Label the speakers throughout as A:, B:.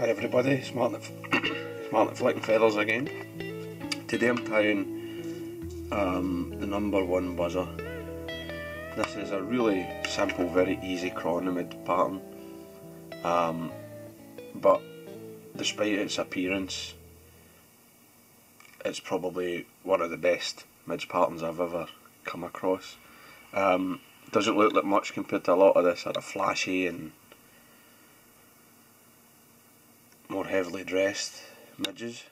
A: Hi everybody, Smart Smart Flicking Feathers again. Today I'm tying um, the number one buzzer. This is a really simple, very easy chironomid pattern. Um, but despite its appearance, it's probably one of the best midge patterns I've ever come across. Um, doesn't look like much compared to a lot of this sort of flashy and more heavily dressed midges,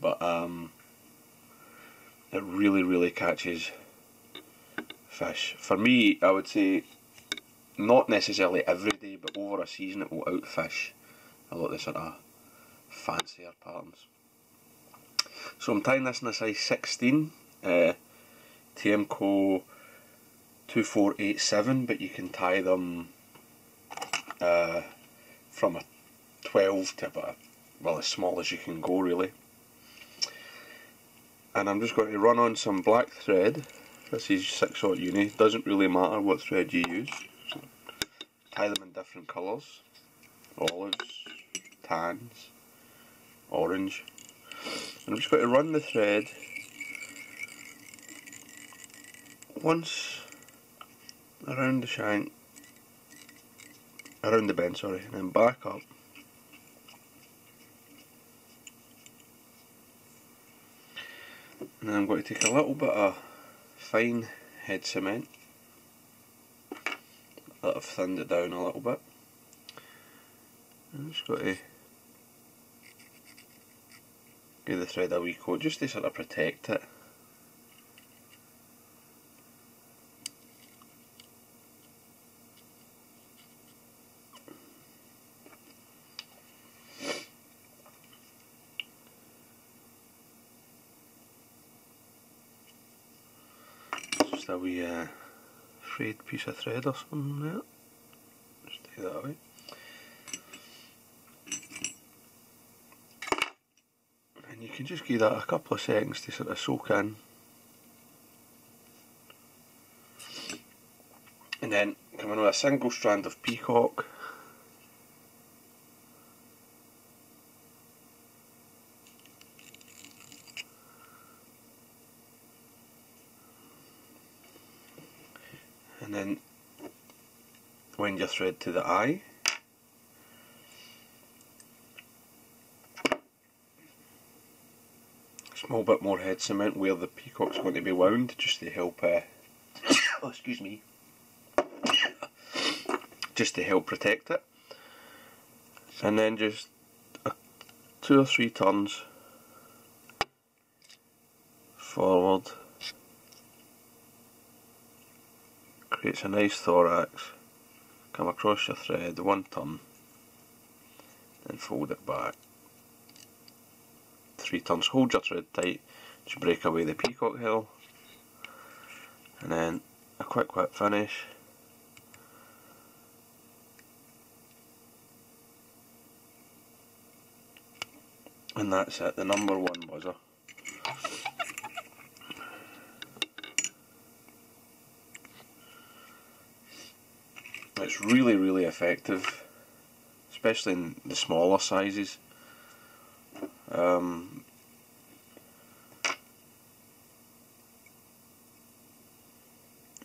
A: but um, it really, really catches fish. For me, I would say not necessarily every day, but over a season it will outfish a lot of the sort of fancier patterns. So I'm tying this in a size 16, uh, Tiemco 2487, but you can tie them uh, from a 12 to about, well, as small as you can go really. And I'm just going to run on some black thread. This is 6 aught uni, doesn't really matter what thread you use. So tie them in different colours, olives, tans, orange. And I'm just going to run the thread once around the shank, around the bend, sorry, and then back up. And then I'm going to take a little bit of fine head cement that I've thinned it down a little bit. I'm just going to give the thread a wee coat just to sort of protect it. Just a wee uh, frayed piece of thread or something there. Just take that away. And you can just give that a couple of seconds to sort of soak in. And then come in with a single strand of peacock. And then wind your thread to the eye. Small bit more head cement where the peacock's going to be wound just to help uh, oh excuse me just to help protect it. And then just two or three turns forward creates a nice thorax. Come across your thread one turn and fold it back. Three turns. Hold your thread tight to break away the peacock herl. And then a quick whip finish. And that's it. The number one buzzer It's really, really effective, especially in the smaller sizes. Um,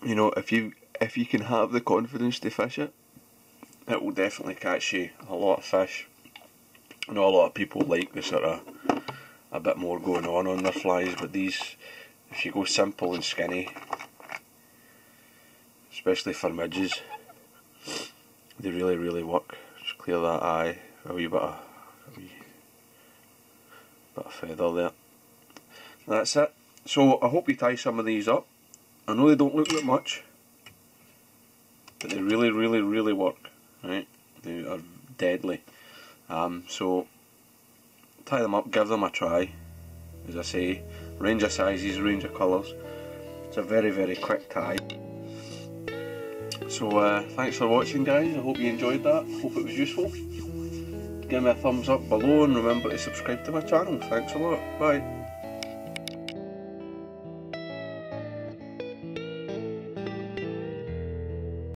A: you know, if you if you can have the confidence to fish it, it will definitely catch you a lot of fish. I know a lot of people like the sort of a bit more going on on their flies, but these, if you go simple and skinny, especially for midges, they really really work. Just clear that eye, a wee bit of, a wee bit of feather there. That's it. So I hope you tie some of these up. I know they don't look like much, but they really really really work. Right, they are deadly. Um, so tie them up, give them a try. As I say, range of sizes, range of colours. It's a very very quick tie. So uh, thanks for watching guys, I hope you enjoyed that, hope it was useful. Give me a thumbs up below and remember to subscribe to my channel. Thanks a lot, bye.